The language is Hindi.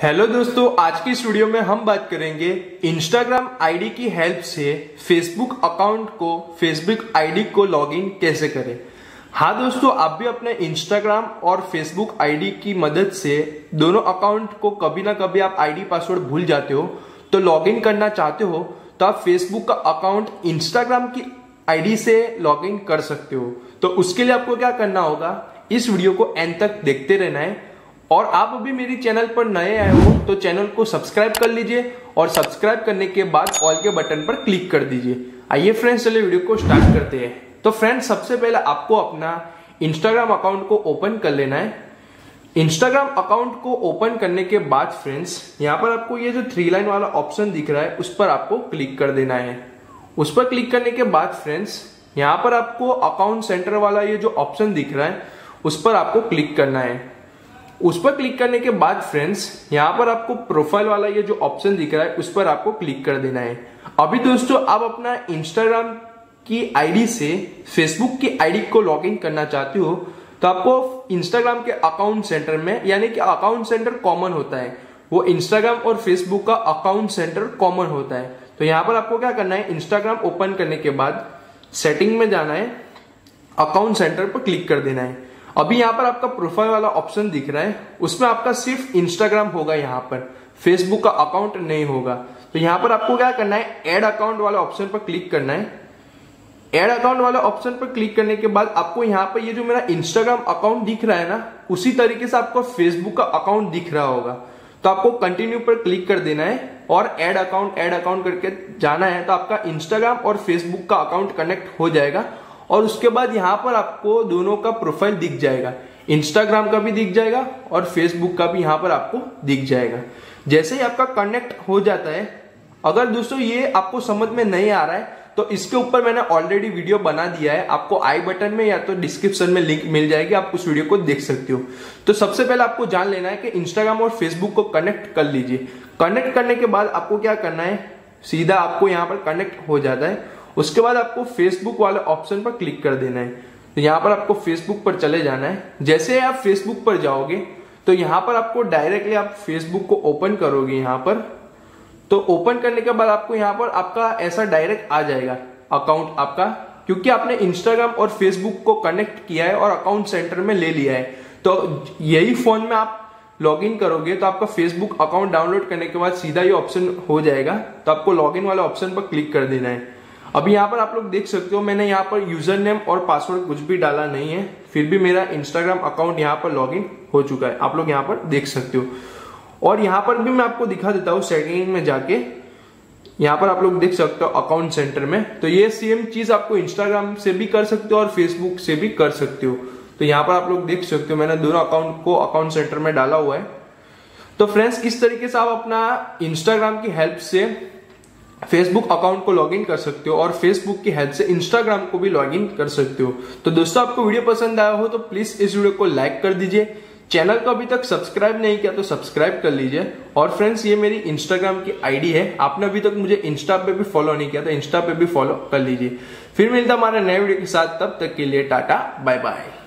हेलो दोस्तों, आज की इस वीडियो में हम बात करेंगे इंस्टाग्राम आईडी की हेल्प से फेसबुक अकाउंट को फेसबुक आईडी को लॉगिन कैसे करें। हाँ दोस्तों, आप भी अपने इंस्टाग्राम और फेसबुक आईडी की मदद से दोनों अकाउंट को कभी ना कभी आप आईडी पासवर्ड भूल जाते हो। तो लॉगिन करना चाहते हो तो आप फेसबुक का अकाउंट इंस्टाग्राम की आईडी से लॉगिन कर सकते हो। तो उसके लिए आपको क्या करना होगा, इस वीडियो को एंड तक देखते रहना है। और आप अभी मेरी चैनल पर नए आए हो तो चैनल को सब्सक्राइब कर लीजिए और सब्सक्राइब करने के बाद ऑल के बटन पर क्लिक कर दीजिए। आइए फ्रेंड्स, चलिए वीडियो को स्टार्ट करते हैं। तो फ्रेंड्स, सबसे पहले आपको अपना इंस्टाग्राम अकाउंट को ओपन कर लेना है। इंस्टाग्राम अकाउंट को ओपन करने के बाद फ्रेंड्स, यहाँ पर आपको ये जो थ्री लाइन वाला ऑप्शन दिख रहा है, उस पर आपको क्लिक कर देना है। उस पर क्लिक करने के बाद फ्रेंड्स, यहाँ पर आपको अकाउंट सेंटर वाला ये जो ऑप्शन दिख रहा है, उस पर आपको क्लिक करना है। उस पर क्लिक करने के बाद फ्रेंड्स यहाँ पर आपको प्रोफ़ाइल वाला ये जो ऑप्शन दिख रहा है, उस पर आपको क्लिक कर देना है। अभी दोस्तों, आप अपना इंस्टाग्राम की आईडी से फेसबुक की आईडी को लॉगिन करना चाहते हो तो आपको इंस्टाग्राम के अकाउंट सेंटर में, यानी कि अकाउंट सेंटर कॉमन होता है। वो इंस्टाग्राम और फेसबुक का अकाउंट सेंटर कॉमन होता है। तो यहाँ पर आपको क्या करना है इंस्टाग्राम ओपन करने के बाद सेटिंग में जाना है अकाउंट सेंटर पर क्लिक कर देना है। अभी यहाँ पर आपका प्रोफ़ाइल वाला ऑप्शन दिख रहा है, उसमें आपका सिर्फ़ इंस्टाग्राम होगा यहाँ पर फेसबुक का अकाउंट नहीं होगा। तो यहाँ पर आपको क्या करना है एड अकाउंट वाला ऑप्शन पर क्लिक करना है। एड अकाउंट वाला ऑप्शन पर क्लिक करने के बाद आपको यहाँ पर ये जो मेरा इंस्टाग्राम अकाउंट दिख रहा है ना, उसी तरीके से आपको फेसबुक का अकाउंट दिख रहा होगा। तो आपको कंटिन्यू पर क्लिक कर देना है और एड अकाउंट एड अकाउंट करके जाना है तो आपका इंस्टाग्राम और फेसबुक का अकाउंट कनेक्ट हो जाएगा। और उसके बाद यहाँ पर आपको दोनों का प्रोफ़ाइल दिख जाएगा। इंस्टाग्राम का भी दिख जाएगा और फेसबुक का भी यहाँ पर आपको दिख जाएगा। जैसे ही आपका कनेक्ट हो जाता है, अगर दोस्तों ये आपको समझ में नहीं आ रहा है तो इसके ऊपर मैंने ऑलरेडी वीडियो बना दिया है। आपको आई बटन में या तो डिस्क्रिप्शन में लिंक मिल जाएगी, आप उस वीडियो को देख सकते हो। तो सबसे पहले आपको जान लेना है कि इंस्टाग्राम और फेसबुक को कनेक्ट कर लीजिए। कनेक्ट करने के बाद आपको क्या करना है? सीधा आपको यहाँ पर कनेक्ट हो जाता है। उसके बाद आपको फेसबुक वाले ऑप्शन पर क्लिक कर देना है। तो यहाँ पर आपको फेसबुक पर चले जाना है। जैसे आप फेसबुक पर जाओगे तो यहाँ पर आपको डायरेक्टली आप फेसबुक को ओपन करोगे यहाँ पर। तो ओपन करने के बाद आपको यहाँ पर आपका ऐसा डायरेक्ट आ जाएगा अकाउंट आपका। क्योंकि आपने इंस्टाग्राम और फेसबुक को कनेक्ट किया है और अकाउंट सेंटर में ले लिया है। तो यही फ़ोन में आप लॉगिन करोगे तो आपका फेसबुक अकाउंट डाउनलोड करने के बाद सीधा ये ऑप्शन हो जाएगा। तो आपको लॉगिन वाले ऑप्शन पर क्लिक कर देना है। अभी यहाँ पर आप लोग देख सकते हो, मैंने यहाँ पर यूज़र नेम और पासवर्ड कुछ भी डाला नहीं है। फिर भी मेरा इंस्टाग्राम अकाउंट यहाँ पर लॉगिन हो चुका है। आप लोग यहाँ पर देख सकते हो। और यहाँ पर भी मैं आपको दिखा देता हूँ सेटिंग में जाके। यहाँ पर आप लोग देख सकते हो अकाउंट सेंटर में। तो ये सेम चीज़ आपको इंस्टाग्राम से भी कर सकते हो और फेसबुक से भी कर सकते हो। तो यहाँ पर आप लोग देख सकते हो, मैंने दोनों अकाउंट को अकाउंट सेंटर में डाला हुआ है। तो फ्रेंड्स इस तरीके से आप अपना इंस्टाग्राम की हेल्प से फेसबुक अकाउंट को लॉगिन कर सकते हो और फेसबुक की हेल्प से इंस्टाग्राम को भी लॉगिन कर सकते हो। तो दोस्तों, आपको वीडियो पसंद आया हो तो प्लीज़ इस वीडियो को लाइक कर दीजिए। चैनल को अभी तक सब्सक्राइब नहीं किया तो सब्सक्राइब कर लीजिए। और फ्रेंड्स ये मेरी इंस्टाग्राम की आईडी है। आपने अभी तक मुझे इंस्टा पे भी फॉलो नहीं किया तो इंस्टा पे भी फॉलो कर लीजिए। फिर मिलता हमारे नए वीडियो के साथ। तब तक के लिए टाटा बाय बाय